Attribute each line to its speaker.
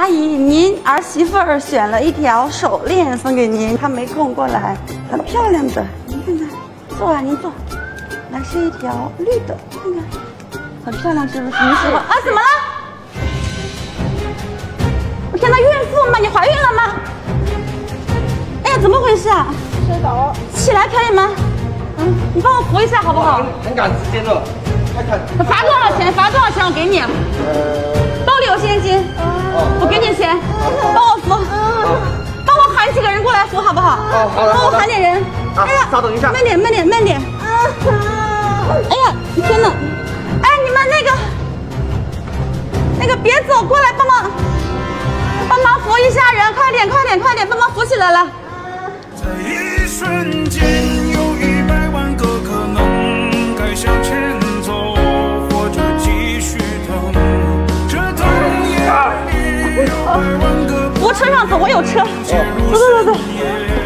Speaker 1: 阿姨，您儿媳妇儿选了一条手链送给您，她没空过来，很漂亮的，您看看，坐啊，您坐。来是一条绿的，看看，很漂亮，是不是？你喜欢啊？怎么了？我天呐，孕妇吗？你怀孕了吗？哎呀，怎么回事啊？
Speaker 2: 摔倒了，
Speaker 1: 起来可以吗？嗯，你帮我扶一下好不好？
Speaker 3: 很赶时间的，看看。
Speaker 1: 罚多少钱？罚多少钱？我给你。包里有现金，扶好不好？
Speaker 3: 哦好的
Speaker 1: 帮我喊点人。
Speaker 3: 啊
Speaker 1: 哎呀，
Speaker 3: 稍等一下
Speaker 1: 慢点，慢点，慢点。哎呀，天哪！哎，你们那个那个别走，过来帮忙帮忙扶一下人，快点，快点，快点，帮忙扶起来了。
Speaker 4: 在一瞬间，
Speaker 1: 我有车。走走走走。